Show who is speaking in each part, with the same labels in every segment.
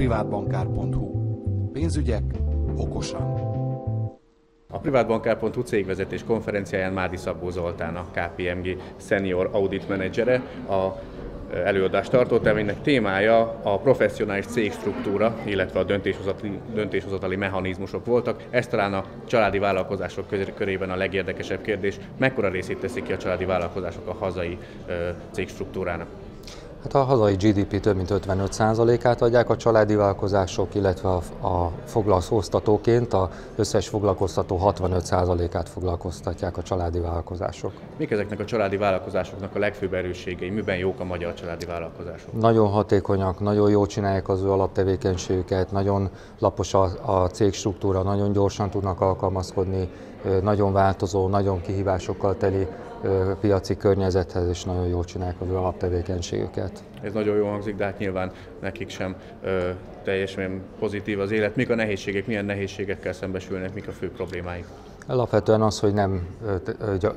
Speaker 1: privátbankár.hu Pénzügyek okosan.
Speaker 2: A privátbankár.hu cégvezetés konferenciáján Mádi Szabó Zoltán, a KPMG Senior Audit Managere, a előadást tartott, aminek témája a professzionális cégstruktúra, illetve a döntéshozatali, döntéshozatali mechanizmusok voltak. Ez talán a családi vállalkozások körében a legérdekesebb kérdés. Mekkora részét teszik ki a családi vállalkozások a hazai cégstruktúrának?
Speaker 3: Hát a hazai GDP több mint 55%-át adják a családi vállalkozások, illetve a, a foglalkoztatóként az összes foglalkoztató 65%-át foglalkoztatják a családi vállalkozások.
Speaker 2: Mik ezeknek a családi vállalkozásoknak a legfőbb erősségei? Miben jók a magyar családi vállalkozások?
Speaker 3: Nagyon hatékonyak, nagyon jól csinálják az ő alaptevékenységüket, nagyon lapos a, a cégstruktúra, nagyon gyorsan tudnak alkalmazkodni, nagyon változó, nagyon kihívásokkal teli piaci környezethez, és nagyon jól csinálják az alaptevékenységüket.
Speaker 2: Ez nagyon jól hangzik, de hát nyilván nekik sem ö, teljesen pozitív az élet. Mik a nehézségek, milyen nehézségekkel szembesülnek, mik a fő problémáik?
Speaker 3: Alapvetően az, hogy nem,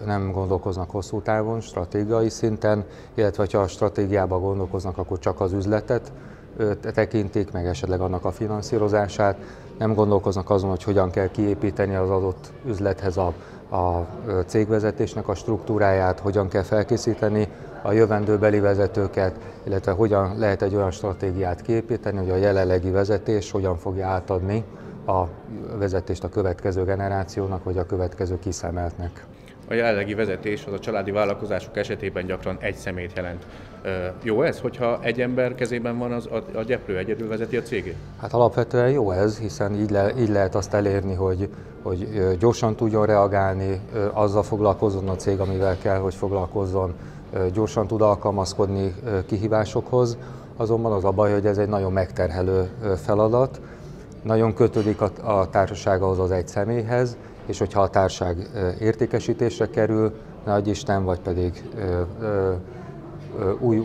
Speaker 3: nem gondolkoznak hosszú távon, stratégiai szinten, illetve ha a stratégiában gondolkoznak, akkor csak az üzletet tekintik, meg esetleg annak a finanszírozását. Nem gondolkoznak azon, hogy hogyan kell kiépíteni az adott üzlethez a a cégvezetésnek a struktúráját, hogyan kell felkészíteni a jövendőbeli vezetőket, illetve hogyan lehet egy olyan stratégiát képíteni, hogy a jelenlegi vezetés hogyan fogja átadni a vezetést a következő generációnak, vagy a következő kiszemeltnek.
Speaker 2: A jelenlegi vezetés az a családi vállalkozások esetében gyakran egy szemét jelent. Jó ez, hogyha egy ember kezében van az, a, a gyeplő, egyedül vezeti a cégét?
Speaker 3: Hát alapvetően jó ez, hiszen így, le, így lehet azt elérni, hogy, hogy gyorsan tudjon reagálni, azzal foglalkozzon a cég, amivel kell, hogy foglalkozzon, gyorsan tud alkalmazkodni kihívásokhoz, azonban az a baj, hogy ez egy nagyon megterhelő feladat, nagyon kötődik a, a társasághoz az egy személyhez, és hogyha a társág értékesítésre kerül, nagy Isten, vagy pedig új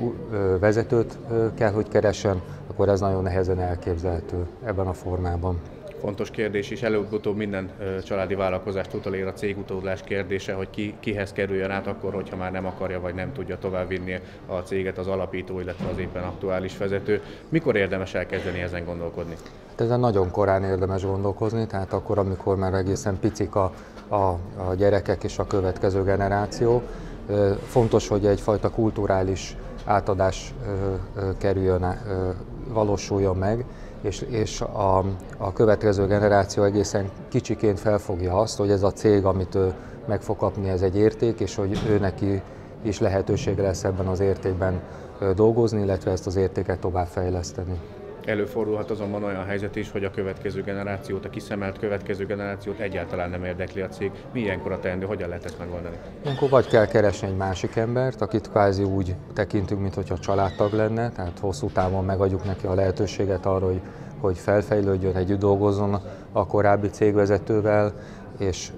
Speaker 3: vezetőt kell, hogy keresen, akkor ez nagyon nehezen elképzelhető ebben a formában.
Speaker 2: Fontos kérdés is, előbb-utóbb minden családi vállalkozást utolér a cégutódlás kérdése, hogy ki, kihez kerüljön át akkor, hogyha már nem akarja vagy nem tudja továbbvinni a céget az alapító, illetve az éppen aktuális vezető. Mikor érdemes elkezdeni ezen gondolkodni?
Speaker 3: Hát ezen nagyon korán érdemes gondolkozni, tehát akkor, amikor már egészen picik a, a, a gyerekek és a következő generáció. Fontos, hogy egyfajta kulturális átadás kerüljön, valósuljon meg, és, és a, a következő generáció egészen kicsiként felfogja azt, hogy ez a cég, amit ő meg fog kapni, ez egy érték, és hogy ő neki is lehetősége lesz ebben az értékben dolgozni, illetve ezt az értéket továbbfejleszteni.
Speaker 2: Előfordulhat azonban olyan helyzet is, hogy a következő generációt, a kiszemelt következő generációt egyáltalán nem érdekli a cég. Mi ilyenkor a teendő, hogyan lehet ezt megoldani?
Speaker 3: Ilyenkor vagy kell keresni egy másik embert, akit kvázi úgy tekintünk, mintha családtag lenne, tehát hosszú távon megadjuk neki a lehetőséget arra, hogy, hogy felfejlődjön, együtt dolgozzon a korábbi cégvezetővel, és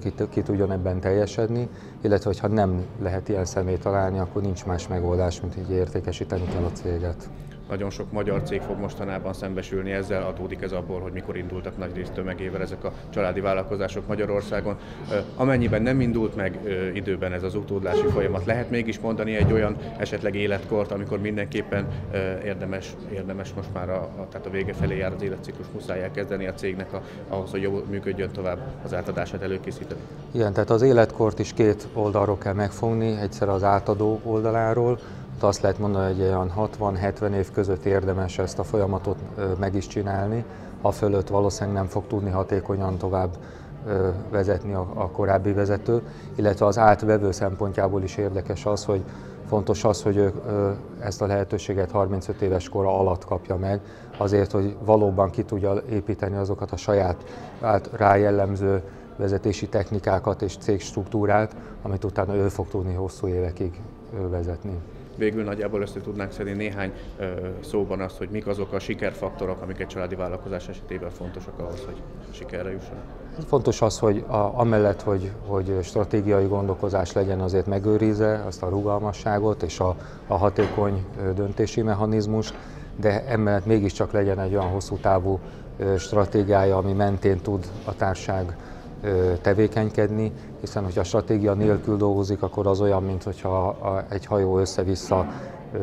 Speaker 3: ki, ki tudjon ebben teljesedni, illetve ha nem lehet ilyen személyt találni, akkor nincs más megoldás, mint hogy értékesíteni kell a céget.
Speaker 2: Nagyon sok magyar cég fog mostanában szembesülni ezzel, adódik ez abból, hogy mikor indultak nagy részt tömegével ezek a családi vállalkozások Magyarországon. Amennyiben nem indult meg időben ez az utódlási folyamat, lehet mégis mondani egy olyan esetleg életkort, amikor mindenképpen érdemes, érdemes most már a, a, tehát a vége felé jár az életciklus, muszáj elkezdeni a cégnek a, ahhoz, hogy jól működjön tovább az átadását előkészíteni.
Speaker 3: Igen, tehát az életkort is két oldalról kell megfogni, egyszer az átadó oldaláról, azt lehet mondani, hogy olyan 60-70 év között érdemes ezt a folyamatot meg is csinálni, a fölött valószínűleg nem fog tudni hatékonyan tovább vezetni a, korábbi vezető, illetve az átvevő szempontjából is érdekes az, hogy fontos az, hogy ő ezt a lehetőséget 35 éves kora alatt kapja meg, azért, hogy valóban ki tudja építeni azokat a saját rá jellemző vezetési technikákat és cégstruktúrát, amit utána ő fog tudni hosszú évekig vezetni
Speaker 2: végül nagyjából össze tudnánk szedni néhány szóban azt, hogy mik azok a sikerfaktorok, amik egy családi vállalkozás esetében fontosak ahhoz, hogy sikerre jussanak.
Speaker 3: Fontos az, hogy a, amellett, hogy, hogy stratégiai gondolkozás legyen, azért megőrizze azt a rugalmasságot és a, a hatékony döntési mechanizmus, de emellett mégiscsak legyen egy olyan hosszú távú stratégiája, ami mentén tud a társág tevékenykedni, hiszen hogyha a stratégia nélkül dolgozik, akkor az olyan, mint hogyha egy hajó össze-vissza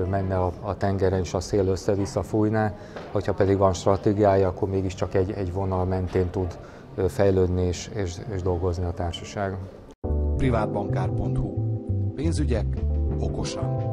Speaker 3: menne a, tengeren, és a szél össze-vissza fújná, hogyha pedig van stratégiája, akkor mégiscsak egy, egy vonal mentén tud fejlődni és, és, és dolgozni a társaság.
Speaker 1: Privátbankár.hu Pénzügyek okosan.